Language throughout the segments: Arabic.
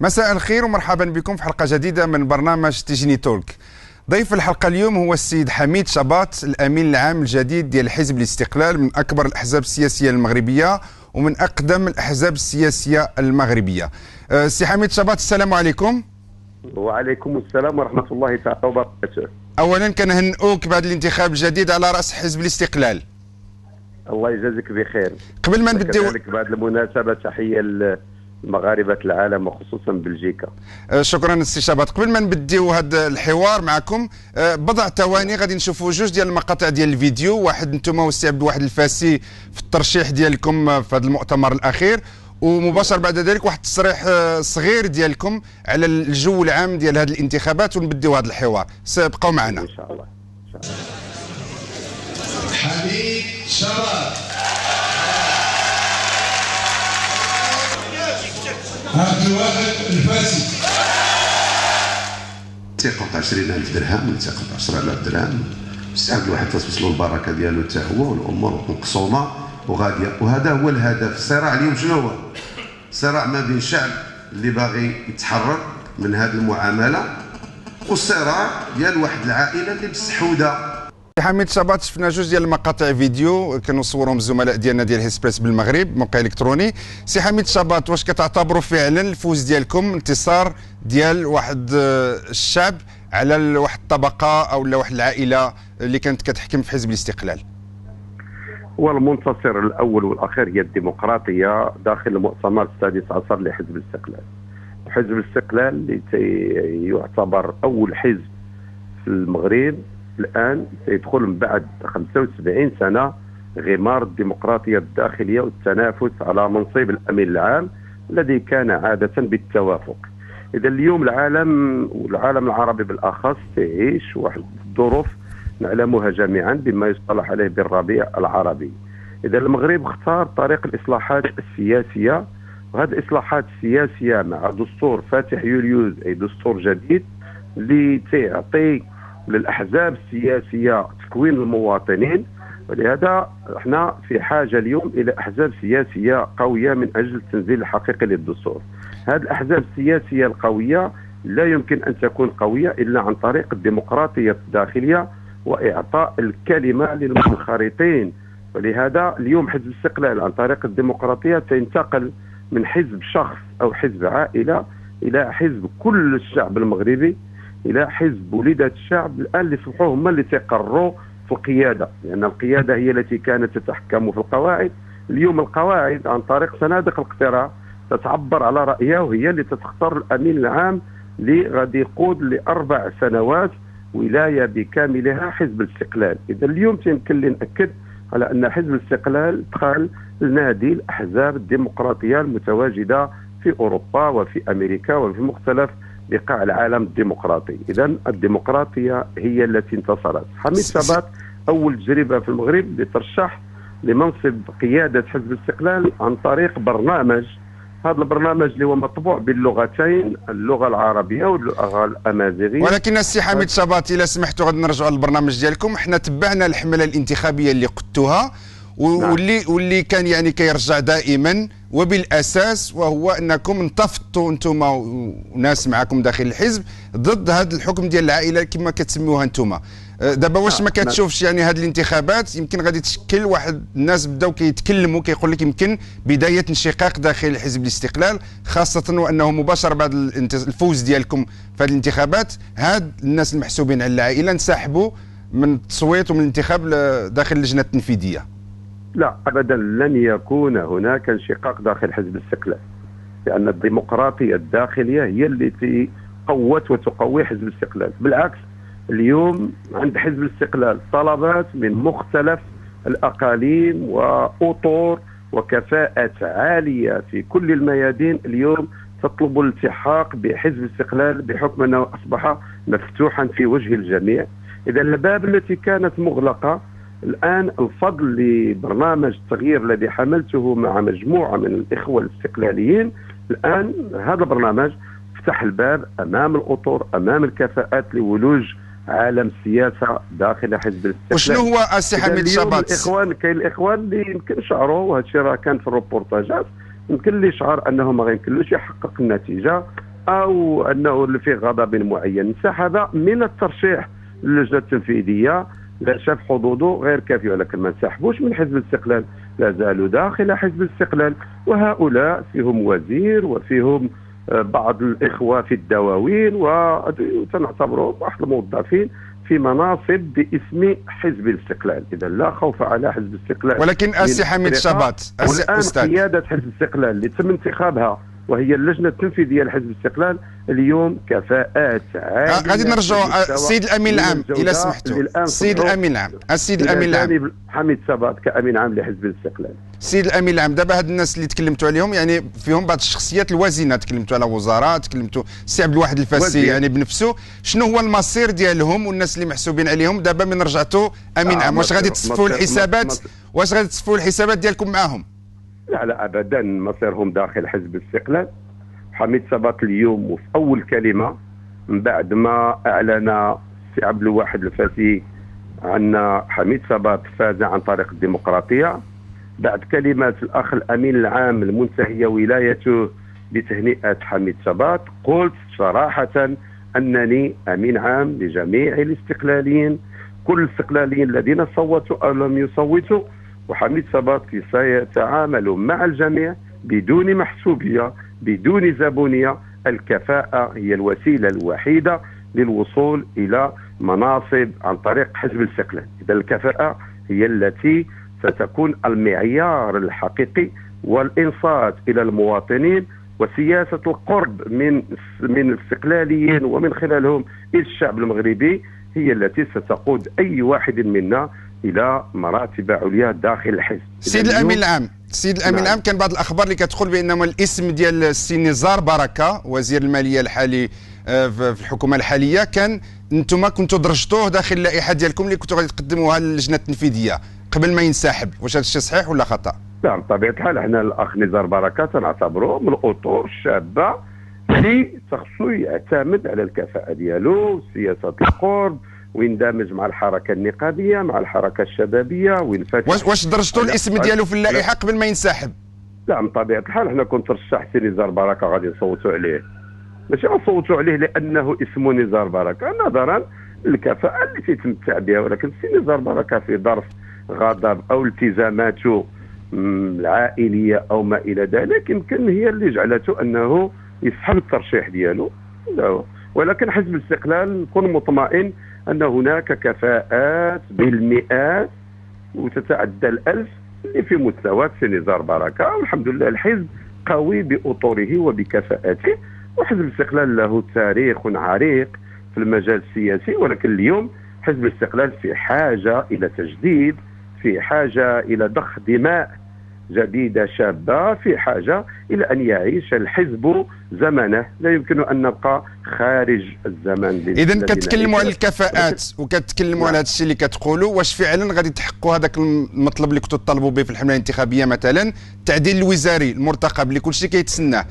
مساء الخير ومرحبا بكم في حلقة جديدة من برنامج تيجيني تولك. ضيف الحلقة اليوم هو السيد حميد شباط الأمين العام الجديد ديال حزب الاستقلال من أكبر الأحزاب السياسية المغربية ومن أقدم الأحزاب السياسية المغربية. أه، سي حميد شباط السلام عليكم. وعليكم السلام ورحمة الله تعالى وبركاته. أولا كنهنئوك بعد الانتخاب الجديد على رأس حزب الاستقلال. الله يجازيك بخير. قبل ما نبداو بعد المناسبة تحية لمغاربة العالم وخصوصا بلجيكا. أه، شكرا السي شباط قبل ما نبداو هذا الحوار معكم أه، بضع ثواني غادي نشوفوا جوج ديال المقاطع ديال الفيديو. واحد أنتم والسي عبد الواحد الفاسي في الترشيح ديالكم في هذا المؤتمر الأخير. ومباشر بعد ذلك واحد التصريح أه، صغير ديالكم على الجو العام ديال هذه الانتخابات ونبداو هذا الحوار. ابقوا معنا. إن شاء الله. إن شاء الله. حميد شباب. عبد الواحد الفاسي تيقط 20000 درهم تيقط 10000 درهم. استعمل الواحد توصل البركة ديالو حتى هو والأمور مقسومه وغاديه وهذا هو الهدف. الصراع اليوم شنو هو؟ صراع ما بين الشعب اللي باغي يتحرر من هذه المعاملة والصراع ديال واحد العائلة اللي مسحوده حميد شباط شفنا جوج ديال المقاطع فيديو كانوا صورهم الزملاء ديالنا ديال هيسبريس بالمغرب موقع إلكتروني. سي حميد شباط واش كتعتبروا فعلا الفوز ديالكم؟ انتصار ديال واحد آه، الشعب على واحد الطبقة أو واحد العائلة اللي كانت كتحكم في حزب الاستقلال؟ والمنتصر الأول والأخير هي الديمقراطية داخل المؤتمر السادس عشر لحزب الاستقلال. حزب الاستقلال اللي يعتبر أول حزب في المغرب. الآن سيدخل من بعد 75 سنة غمار الديمقراطية الداخلية والتنافس على منصب الأمين العام الذي كان عادة بالتوافق. إذا اليوم العالم والعالم العربي بالأخص يعيش واحد الظروف نعلمها جميعا بما يصطلح عليه بالربيع العربي. إذا المغرب اختار طريق الإصلاحات السياسية وهذه الإصلاحات السياسية مع دستور فاتح يوليوز أي دستور جديد اللي تعطي للأحزاب السياسية تكوين المواطنين. ولهذا إحنا في حاجة اليوم إلى أحزاب سياسية قوية من أجل التنزيل الحقيقي للدستور. هذه الأحزاب السياسية القوية لا يمكن أن تكون قوية إلا عن طريق الديمقراطية الداخلية وإعطاء الكلمة للمنخرطين. ولهذا اليوم حزب الاستقلال عن طريق الديمقراطية سينتقل من حزب شخص أو حزب عائلة إلى حزب كل الشعب المغربي. إلى حزب وليدة الشعب الآن اللي صبحوا هم اللي تقروا في القيادة. لأن القيادة هي التي كانت تتحكم في القواعد. اليوم القواعد عن طريق صناديق الاقتراع تتعبر على رأيها وهي اللي تختار الأمين العام اللي غادي يقود لأربع سنوات ولاية بكاملها حزب الاستقلال. إذا اليوم يمكن لي نأكد على أن حزب الاستقلال دخل لنادي الأحزاب الديمقراطية المتواجدة في أوروبا وفي أمريكا وفي مختلف بقاع العالم الديمقراطي. إذا الديمقراطية هي التي انتصرت. حميد س- س- شبات أول تجربة في المغرب لترشح لمنصب قيادة حزب الاستقلال عن طريق برنامج. هذا البرنامج اللي هو مطبوع باللغتين اللغة العربية واللغة الأمازيغية. ولكن السي حميد شباط الا سمحتوا غادي نرجعوا للبرنامج ديالكم. حنا تبعنا الحملة الانتخابية اللي قدتوها. واللي واللي كان يعني كيرجع دائما وبالأساس وهو أنكم انتفضتوا أنتم وناس معكم داخل الحزب ضد هذا الحكم ديال العائلة كما كتسميوها أنتم. أه، دابا واش نعم، ما نعم. كتشوفش يعني هذه الانتخابات؟ يمكن غادي تشكل واحد الناس بداو كيتكلموا كيقول لك يمكن بداية انشقاق داخل حزب الاستقلال خاصة وأنه مباشره بعد الفوز ديالكم في هذه الانتخابات. هاد الناس المحسوبين على العائلة انسحبوا من التصويت ومن الانتخاب داخل اللجنة التنفيذية. لا ابدا لن يكون هناك انشقاق داخل حزب الاستقلال لأن الديمقراطية الداخلية هي التي قوت وتقوي حزب الاستقلال. بالعكس اليوم عند حزب الاستقلال طلبات من مختلف الأقاليم وأطر وكفاءات عالية في كل الميادين. اليوم تطلب الالتحاق بحزب الاستقلال بحكم أنه أصبح مفتوحا في وجه الجميع. اذا الباب التي كانت مغلقة الآن الفضل لبرنامج التغيير الذي حملته مع مجموعة من الإخوة الاستقلاليين. الآن هذا البرنامج فتح الباب أمام الأطر أمام الكفاءات لولوج عالم السياسة داخل حزب الاستقلال. وشنو هو السي حميد شباط الإخوان كاين الإخوان اللي يمكن شعروا وهذا الشيء راه كان في الروبورتاجات يمكن اللي شعر أنه ما يمكنلوش يحقق النتيجة أو أنه في غضب معين. انسحب من الترشيح للجنة التنفيذية. لا شاف حظوظه غير كافي ولكن ما انسحبوش من حزب الاستقلال. لا زالوا داخل حزب الاستقلال وهؤلاء فيهم وزير وفيهم آه، بعض الإخوة في الدواوين وتنعتبرهم واحد الموظفين في مناصب باسم حزب الاستقلال. إذا لا خوف على حزب الاستقلال. ولكن اسي حميد شباط والآن قيادة حزب الاستقلال اللي تم انتخابها وهي اللجنة التنفيذية لحزب الاستقلال اليوم كفاءات عالية غادي نرجعوا السيد الأمين العام إلى سمحتوا. السيد الأمين العام السيد الأمين العام. حميد سبات كأمين عام لحزب الاستقلال. السيد الأمين العام دابا هاد الناس اللي تكلمتوا عليهم يعني فيهم بعض الشخصيات الوازنة تكلمتوا على وزراء تكلمتوا السي عبد الواحد الفاسي يعني بنفسه. شنو هو المصير ديالهم والناس اللي محسوبين عليهم؟ دابا من رجعتوا أمين آه عام واش غادي تصفوا الحسابات؟ واش غادي تصفوا الحسابات ديالكم معاهم؟ لا لا ابدا مصيرهم داخل حزب الاستقلال. حميد سبات اليوم وفي أول كلمة من بعد ما أعلن سي عبد الواحد الفاسي أن حميد سبات فاز عن طريق الديمقراطية. بعد كلمات الأخ الأمين العام المنتهيه ولايته بتهنئه حميد سبات قلت صراحة أنني أمين عام لجميع الاستقلاليين. كل الاستقلاليين الذين صوتوا أو لم يصوتوا وحميد سبات سيتعامل مع الجميع بدون محسوبية بدون زبونية. الكفاءة هي الوسيلة الوحيدة للوصول إلى مناصب عن طريق حزب الاستقلال. إذا الكفاءة هي التي ستكون المعيار الحقيقي والإنصات إلى المواطنين وسياسة القرب من من الاستقلاليين ومن خلالهم إلشعب المغربي هي التي ستقود أي واحد منا إلى مراتب عليا داخل الحزب سيد الأمين العام سيد الأمين نعم. العام كان بعض الأخبار اللي كتقول بان الاسم ديال السي نزار بركة وزير المالية الحالي آه، في الحكومة الحالية كان أنتم كنتوا درجتوه داخل اللائحة ديالكم اللي كنتوا غادي تقدموها للجنة التنفيذية قبل ما ينسحب واش هذا الشيء صحيح ولا خطأ؟ نعم بطبيعة الحال إحنا الأخ نزار بركة تنعتبروه من الأطر الشابة اللي خصو يعتمد على الكفاءة ديالو سياسة القرب ويندمج مع الحركة النقابية مع الحركة الشبابية وينفتح واش واش درجتوا الاسم ديالو في اللائحة قبل ما ينسحب؟ لا من طبيعه الحال حنا كنت رشح سي نزار بركة غادي نصوتوا عليه. ماشي غنصوتوا عليه لأنه اسمه نزار بركة. نظرا للكفاءه اللي تيتمتع بها ولكن سي نزار بركة في ظرف غضب أو التزاماته العائليه أو ما إلى ذلك يمكن هي اللي جعلته أنه يسحب الترشيح ديالو. ولكن حزب الاستقلال كن مطمئن أن هناك كفاءات بالمئات وتتعدى الألف اللي في مستوى في نزار بركة. والحمد لله الحزب قوي باطوره وبكفاءته وحزب الاستقلال له تاريخ عريق في المجال السياسي ولكن اليوم حزب الاستقلال في حاجة إلى تجديد في حاجة إلى ضخ دماء جديدة شابة في حاجة إلى أن يعيش الحزب زمنه لا يمكن أن نبقى خارج الزمن اذا كتكلموا على الكفاءات وكتكلموا على. هذا الشيء اللي كتقولوا واش فعلا غادي تحققوا هذاك المطلب اللي كنتوا تطالبوا به في الحملة الانتخابية مثلا؟ التعديل الوزاري المرتقب اللي كل شيء كيتسناه.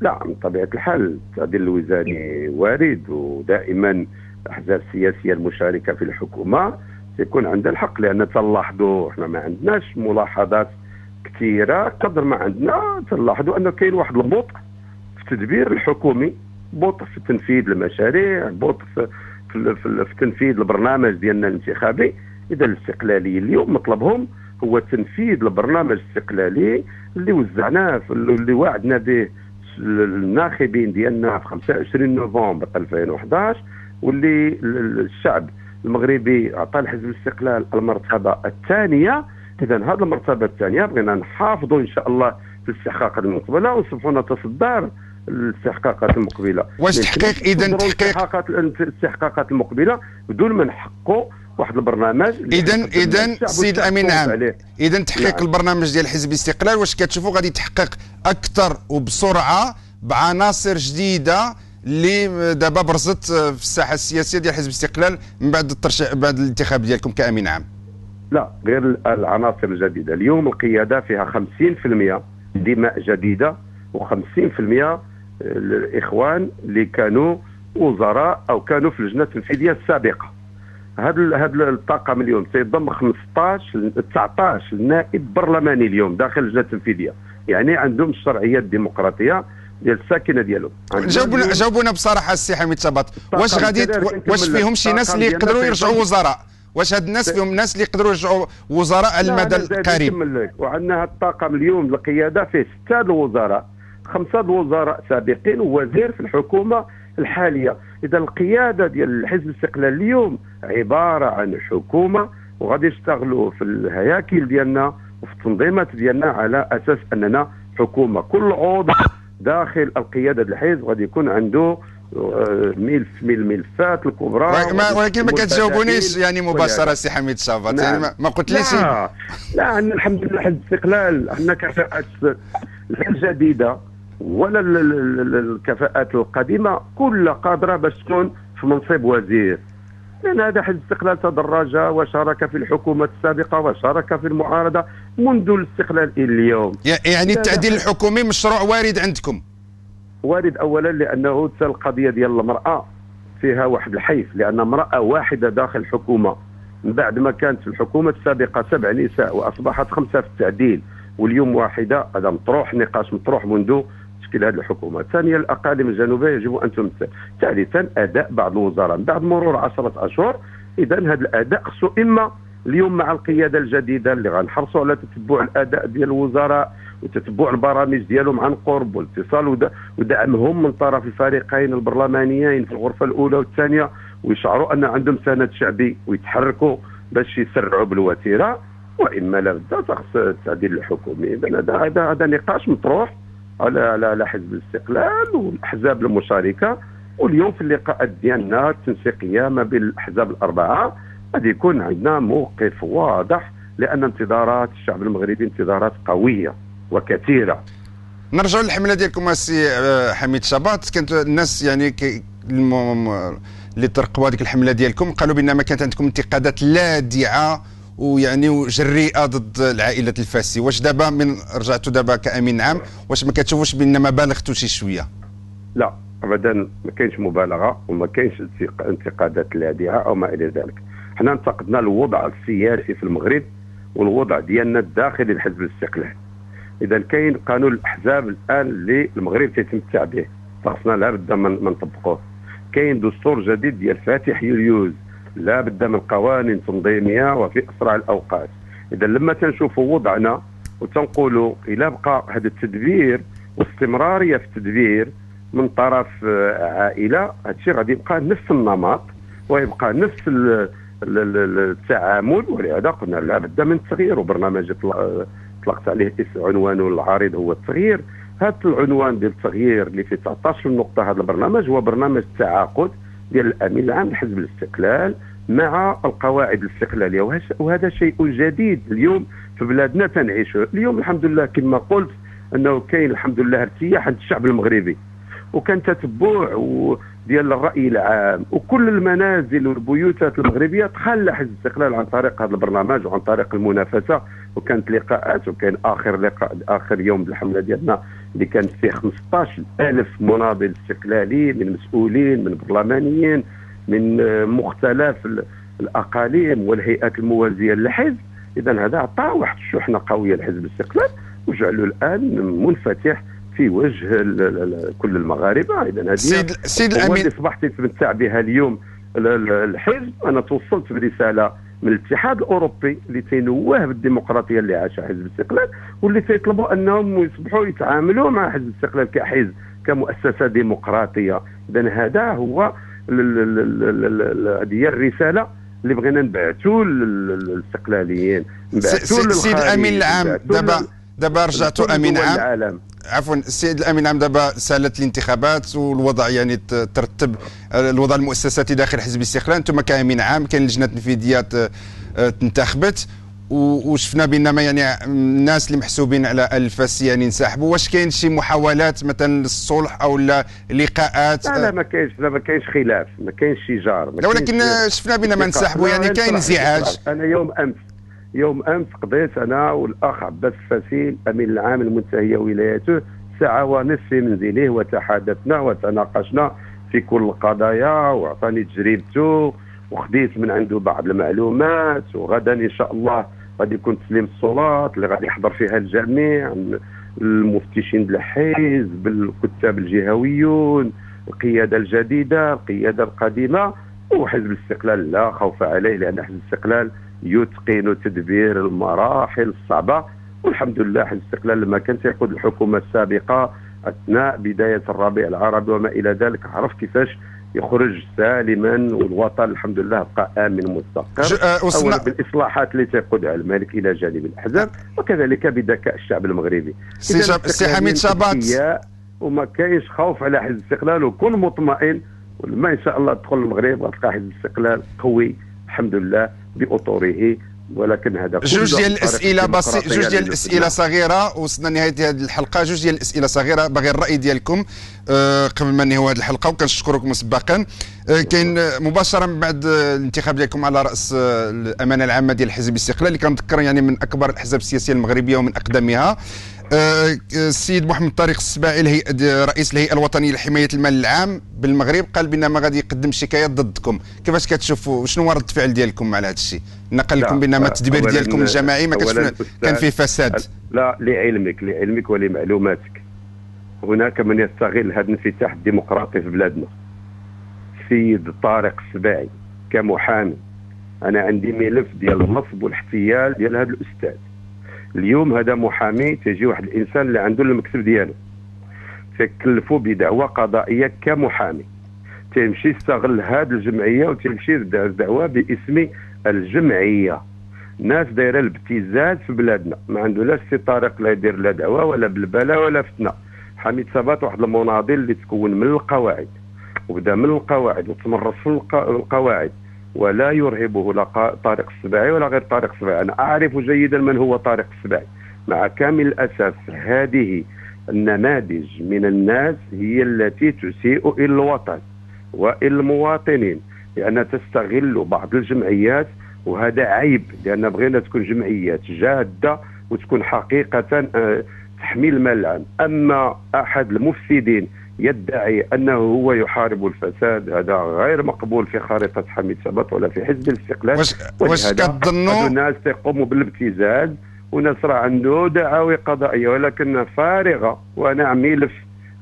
لا من طبيعة الحال التعديل الوزاري وارد ودائما الأحزاب السياسية المشاركة في الحكومة يكون عندها الحق لأن تلاحظوا إحنا ما عندناش ملاحظات كثيرة قدر ما عندنا تلاحظوا أنه كاين واحد البطء في التدبير الحكومي بطء في تنفيذ المشاريع بطء في, في, في, في تنفيذ البرنامج ديالنا الانتخابي. إذا الاستقلاليين اليوم مطلبهم هو تنفيذ البرنامج الاستقلالي اللي وزعناه اللي وعدنا به الناخبين ديالنا في 25 نوفمبر 2011 واللي الشعب المغربي اعطى الحزب الاستقلال المرتبة الثانية اذا هذه المرتبة الثانية بغينا نحافظوا إن شاء الله في الاستحقاقات المقبلة ونصبحوا نتصدر الاستحقاقات المقبلة. واش تحقيق؟ اذا تحقيق الاستحقاقات المقبلة بدون ما نحققوا واحد البرنامج اذا اذا سيد أمين عام اذا تحقيق نعم. البرنامج ديال حزب الاستقلال واش كتشوفوا؟ غادي يتحقق أكثر وبسرعة بعناصر جديدة اللي دابا برزت في الساحة السياسية ديال حزب الاستقلال من بعد الترشيح بعد الانتخاب ديالكم كأمين عام. لا غير العناصر الجديدة. اليوم القيادة فيها 50% دماء جديدة و50% الإخوان اللي كانوا وزراء أو كانوا في اللجنه التنفيذيه السابقة. هذا هذا الطاقم اليوم سيضم 15 19 نائب برلماني اليوم داخل اللجنه التنفيذيه يعني عندهم الشرعية الديمقراطية ديال الساكنة ديالهم. جاوبونا جاوبونا بصراحة السي حميد الطاقم واش غادي واش. فيهم شي ناس اللي يقدروا يرجعوا. وزراء؟ واش هاد الناس فيهم ناس اللي يقدروا يرجعوا وزراء المدى القريب؟ وعندنا هاد الطاقم اليوم القيادة فيه ستة الوزراء خمسة الوزراء سابقين ووزير في الحكومة الحالية. إذا القيادة ديال الحزب الاستقلال اليوم عبارة عن حكومة وغادي يشتغلوا في الهياكل ديالنا وفي التنظيمات ديالنا على أساس أننا حكومة. كل عضو داخل القيادة الحزب غادي يكون عنده ملف من الملفات الكبرى ولكن ما كتجاوبونيش يعني. مباشرة سي حميد شباط نعم. يعني ما- ما قلت ليش لا. لا عندنا الحمد لله حزب الاستقلال عندنا كفاءات لا الجديده ولا ال- ال- ال- الكفاءات القديمة. كلها قادرة باش تكون في منصب وزير. لأن هذا حزب الاستقلال تدرج وشارك في الحكومة السابقة وشارك في المعارضة منذ الاستقلال إلى اليوم يعني التعديل. الحكومي مشروع وارد عندكم. وارد اولا لأنه القضية ديال المرأة فيها واحد الحيف لأن امرأة واحدة داخل الحكومة من بعد ما كانت في الحكومة السابقة سبع نساء وأصبحت خمسة في التعديل واليوم واحدة هذا مطروح نقاش مطروح منذ تشكيل هذه الحكومة. ثانيا الأقاليم الجنوبية يجب أن تمثل. ثالثا أداء بعض الوزراء. من بعد مرور عشرة أشهر اذا هذا الأداء خصو اما اليوم مع القيادة الجديدة اللي غنحرصوا على تتبع الأداء ديال الوزراء وتتبع البرامج ديالهم عن قرب والاتصال ود- ودعمهم من طرف الفريقين البرلمانيين في الغرفة الأولى والثانية ويشعروا أن عندهم سند شعبي ويتحركوا باش يسرعوا بالوتيرة. وإما لا بد خص التعديل الحكومي. هذا هذا هذا نقاش مطروح على على على حزب الاستقلال والأحزاب المشاركة. واليوم في اللقاءات ديالنا التنسيقية ما بين الأحزاب الأربعة غادي يكون عندنا موقف واضح لأن انتظارات الشعب المغربي انتظارات قوية وكثيرة. نرجعوا للحملة ديالكم السي آه، حميد شباط كانت الناس يعني كي اللي ترقبوا هذيك الحملة ديالكم قالوا بان ما كانت عندكم انتقادات لاذعه ويعني جريئه ضد العائلة الفاسي واش دابا من رجعتوا دابا كأمين عام واش ما كتشوفوش بان ما بالغتوا شي شوية؟ لا ابدا ما كاينش مبالغة وما كاينش انتق- انتقادات لاذعه أو ما إلى ذلك. حنا انتقدنا الوضع السياسي في المغرب والوضع ديالنا الداخلي لحزب الاستقلال. إذا كاين قانون الأحزاب الآن اللي المغرب تيتمتع به. خاصنا لا بد من نطبقوه. كاين دستور جديد ديال فاتح يوليوز لا بد من قوانين تنظيمية وفي اسرع الأوقات. إذا لما تنشوفوا وضعنا وتنقولوا إلى بقى هذا التدبير واستمرارية في التدبير من طرف عائلة هذا الشيء غادي يبقى نفس النمط ويبقى نفس التعامل ولهذا قلنا لا بد من التغيير وبرنامج اطلقت عليه عنوانه العريض هو التغيير. هذا العنوان ديال التغيير اللي فيه 19 نقطة هذا البرنامج هو برنامج التعاقد ديال الأمين العام لحزب الاستقلال مع القواعد الاستقلالية وهذا شيء جديد اليوم في بلادنا تنعيشه. اليوم الحمد لله كما قلت أنه كاين الحمد لله ارتياح عند الشعب المغربي وكان تتبع ديال الرأي العام. وكل المنازل والبيوتات المغربية تخلى حزب الاستقلال عن طريق هذا البرنامج وعن طريق المنافسة. وكانت لقاءات وكان آخر لقاء آخر يوم بالحملة ديالنا اللي كانت فيه 15 ألف مناضل استقلالي من مسؤولين من برلمانيين من مختلف ال- الأقاليم والهيئات الموازية للحزب. اذا هذا عطى واحد الشحنة قوية لحزب الاستقلال وجعله الآن منفتح في وجه كل المغاربة. إذا هذه سيد سيد الامين أصبحت يتمتع بها اليوم ال- ال- الحزب. أنا توصلت برسالة من الاتحاد الأوروبي اللي تينوه بالديمقراطية اللي عاشها حزب الاستقلال واللي تيطلبوا أنهم يصبحوا يتعاملوا مع حزب الاستقلال كحزب كمؤسسة ديمقراطية. اذا هذا هو هذه الرسالة اللي بغينا نبعثوا لل- لل- للاستقلاليين. نبعثوا سي- سيد الأمين العام دابا دابا رجعتوا امين عام؟ العالم. عفوا السيد الأمين العام دابا سالت الانتخابات والوضع يعني ترتب الوضع المؤسساتي داخل حزب الاستقلال. أنتم كامين عام كاين لجنة تنفيذيه ت- تنتخبت. و- وشفنا بان يعني الناس اللي محسوبين على الفاسي يعني انسحبوا واش كاين شي محاولات مثلا للصلح أو لا لقاءات؟ لا لا ما كاينش لا ما كاينش خلاف ما كاينش شجار ولكن شفنا بان ما انسحبوا يعني كاين انزعاج. أنا يوم أمس يوم أمس قضيت أنا والأخ عباس الفاسي الأمين العام المنتهيه ولايته ساعة ونصف في منزله وتحدثنا وتناقشنا في كل القضايا وأعطاني تجربته وخديت من عنده بعض المعلومات وغدا إن شاء الله غادي يكون تسليم الصولات اللي غادي يحضر فيها الجميع المفتشين الحزب الكتاب الجهويون القيادة الجديدة القيادة القديمة وحزب الاستقلال لا خوف عليه لأن حزب الاستقلال يتقن تدبير المراحل الصعبة والحمد لله حزب الاستقلال لما كان سيقود الحكومة السابقة أثناء بداية الربيع العربي وما إلى ذلك. عرف كيفاش يخرج سالما والوطن الحمد لله بقى آمن مستقر. آه، اولا بالإصلاحات اللي تقودها الملك إلى جانب الأحزاب وكذلك بذكاء الشعب المغربي. سي حميد شابات وما كاينش خوف على حزب الاستقلال وكن مطمئن ولما إن شاء الله تدخل المغرب غتلقى حزب الاستقلال قوي الحمد لله بأطوره ولكن هذا جوج ديال الأسئلة بسيط جوج ديال الأسئلة صغيرة وصلنا لنهاية هذه الحلقة. جوج ديال الأسئلة صغيرة باغي الرأي ديالكم أه قبل ما ننهيو هذه الحلقة وكنشكركم مسبقا. أه كاين مباشره من بعد الانتخاب ديالكم على رأس الأمانة العامة ديال حزب الاستقلال اللي كنذكر يعني من أكبر الأحزاب السياسية المغربية ومن أقدمها. آه، السيد محمد طارق السباعي رئيس الهيئة الوطنية لحماية المال العام بالمغرب قال بأن ما غادي يقدم شكايات ضدكم. كيفاش كتشوفوا؟ شنو هو رد الفعل ديالكم على هذا الشيء؟ نقل لكم بأن ما التدبير ديالكم الجماعي ما كان فيه فساد. لا لعلمك لعلمك ولمعلوماتك. هناك من يستغل هذا الانفتاح الديمقراطي في بلادنا. السيد طارق السباعي كمحامي أنا عندي ملف ديال النصب والاحتيال ديال هذا الأستاذ. اليوم هذا محامي تيجي واحد الإنسان اللي عنده المكتب ديالو تكلفوا بدعوى قضائية كمحامي تيمشي يستغل هذه الجمعية وتمشي يدير دعوى باسم الجمعية. ناس دايرة الابتزاز في بلادنا ما عنده لا سي طارق لا يدير لا دعوة ولا بلبله ولا فتنة. حميد صبات واحد المناضل اللي تكون من القواعد وبدا من القواعد وتمرس في القواعد. ولا يرهبه لا طارق السباعي ولا غير طارق السباعي. أنا أعرف جيدا من هو طارق السباعي. مع كامل الأسف هذه النماذج من الناس هي التي تسيء إلى الوطن وإلى المواطنين لأنها تستغل بعض الجمعيات وهذا عيب لأن بغينا تكون جمعيات جادة وتكون حقيقة آه، تحمي المال العام أما أحد المفسدين يدعي أنه هو يحارب الفساد هذا غير مقبول في خارطة حميد سبط ولا في حزب الاستقلال. واش واش كتظنوا الناس تقوموا بالابتزاز وناس راه عنده دعاوي قضائية ولكنها فارغة. وأنا ملف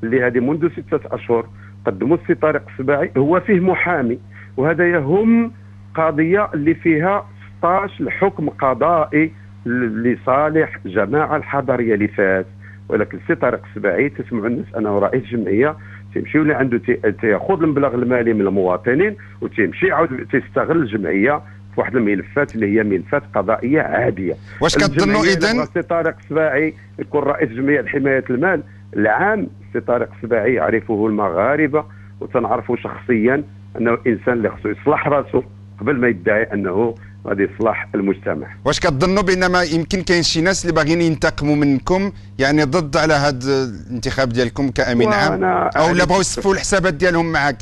اللي هذه منذ ستة أشهر قدموا السي طارق السباعي هو فيه محامي وهذا يهم قضية اللي فيها 16 حكم قضائي لصالح جماعة الحضرية اللي فات ولكن السي طارق السباعي تسمعوا الناس أنه رئيس جمعية تيمشي ولا عنده تياخذ المبلغ المالي من المواطنين وتيمشي يعاود تيستغل الجمعية في واحد الملفات اللي هي ملفات قضائية عادية. واش كتظنوا اذا السي طارق السباعي يكون رئيس جمعية حمايه المال العام السي طارق السباعي يعرفه المغاربة وتنعرفه شخصيا أنه إنسان اللي خصو يصلح راسه قبل ما يدعي أنه غادي يصلح المجتمع. واش كتظنوا بان ما يمكن كاين شي ناس اللي باغيين ينتقموا منكم؟ يعني ضد على هذا الانتخاب ديالكم كأمين عام؟ أو لا بغاو يصفوا الحسابات ديالهم معك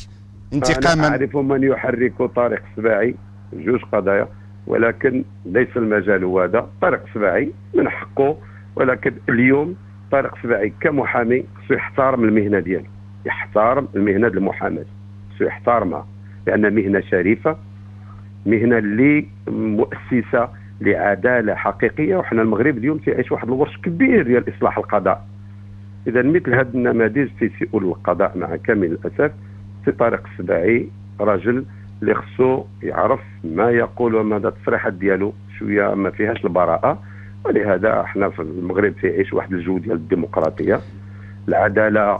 انتقاما؟ أنا أعرف من يحرك طارق السباعي جوج قضايا ولكن ليس المجال هذا. طارق السباعي من حقه ولكن اليوم طارق السباعي كمحامي خصو يحترم المهنة ديالو. يحترم المهنة المحاماة خصو يحترمها لأن مهنة شريفة مهنة اللي مؤسسة لعداله حقيقية وحنا المغرب اليوم تعيش واحد الورش كبير ديال إصلاح القضاء. إذا مثل هذه النماذج تيسيئوا للقضاء مع كامل الأسف سي طارق السباعي رجل اللي خصو يعرف ما يقول وماذا التصريحات ديالو شوية ما فيهاش البراءة. ولهذا إحنا في المغرب تعيش واحد الجو ديال الديمقراطية. العدالة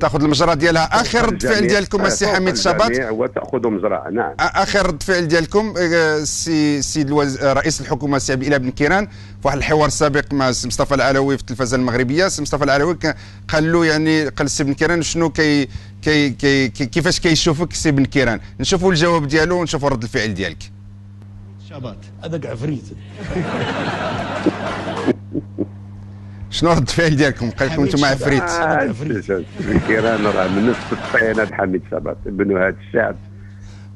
تاخذ المجرى ديالها. آخر رد فعل ديالكم السي حميد شباط وتأخذ مجرى نعم. آخر رد فعل ديالكم السي سيد الوز... رئيس الحكومة السي عبد الإله بن كيران في واحد الحوار سابق مع السي مصطفى العلوي في التلفزة المغربية. السي مصطفى العلوي قال له يعني قال السي بن كيران شنو كي, كي, كي, كي كيفاش كيشوفك السي بن كيران؟ نشوفوا الجواب ديالو ونشوفوا رد الفعل ديالك. شباط هذاك عفريت شنو رد الفعل ديالكم؟ قال لكم أنتم عفريت. بن كيران راه من نفس الطينة حميد شباط ابن هذا الشعب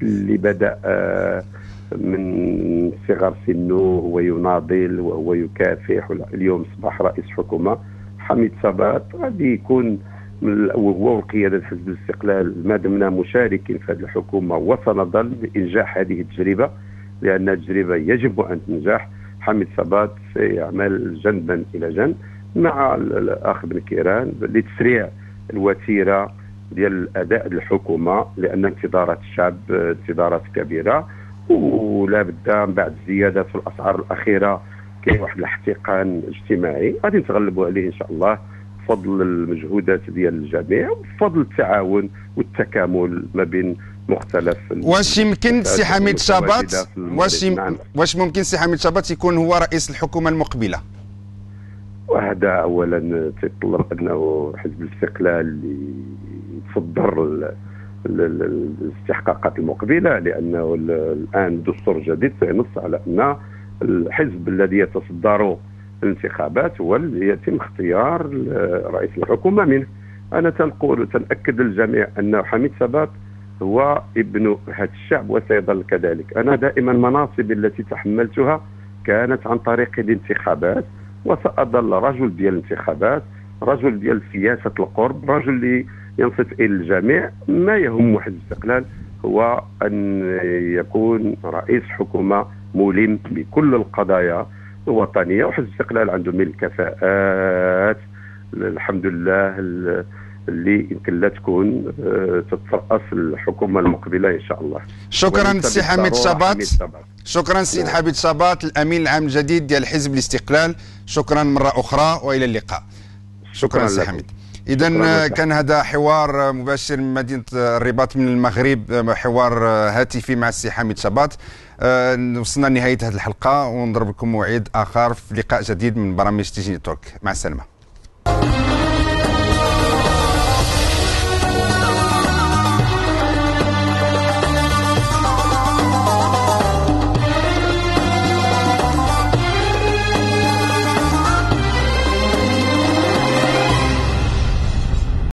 اللي بدأ آه، من صغر سنه هو يناضل وهو يكافح. اليوم اصبح رئيس حكومة حميد صبات غادي يكون وهو وقيادة حزب الاستقلال. ما دمنا مشاركين في هذه الحكومة. وسنظل بإنجاح هذه التجربة لأن التجربة يجب أن تنجح. حميد صبات سيعمل جنبا إلى جنب. مع ال- الأخ بن كيران لتسريع الوتيرة ديال الأداء الحكومة لأن انتظارات الشعب انتظارات كبيرة ولا بد من بعد الزياده في الأسعار الأخيرة كاين واحد الاحتقان اجتماعي غادي نتغلبوا عليه إن شاء الله بفضل المجهودات ديال الجميع وبفضل التعاون والتكامل ما بين مختلف واش يمكن سي حميد شباط. واش. واش ممكن سي حميد شباط يكون هو رئيس الحكومة المقبلة وهذا اولا تيتطلب أنه حزب الاستقلال يتصدر ال- ال- ال- الاستحقاقات المقبلة لأنه ال- الآن الدستور الجديد سينص على أن الحزب الذي يتصدر الانتخابات هو يتم اختيار رئيس الحكومة منه. أنا تنقول وتنأكد للجميع انه حميد ثبات هو ابن هذا الشعب وسيظل كذلك. أنا دائما مناصبي التي تحملتها كانت عن طريق الانتخابات. وسأظل رجل ديال الانتخابات رجل ديال سياسة القرب رجل اللي ينصت إلى الجميع. ما يهم حزب الاستقلال هو أن يكون رئيس حكومة ملم بكل القضايا الوطنية. وحزب الاستقلال عنده من الكفاءات. الحمد لله اللي يمكن لا تكون آه، تترأس الحكومة المقبلة إن شاء الله شكرا سي حميد شابات. شكرا سيد نعم. حميد شابات الأمين العام الجديد ديال حزب الاستقلال شكرا مرة أخرى وإلى اللقاء شكرا سي لكم. حميد شكراً اذا. كان هذا حوار مباشر من مدينة الرباط من المغرب حوار هاتفي مع السي حميد شابات آه، وصلنا لنهاية هذه الحلقة ونضرب لكم موعد آخر في لقاء جديد من برامج تيجي توك مع السلامة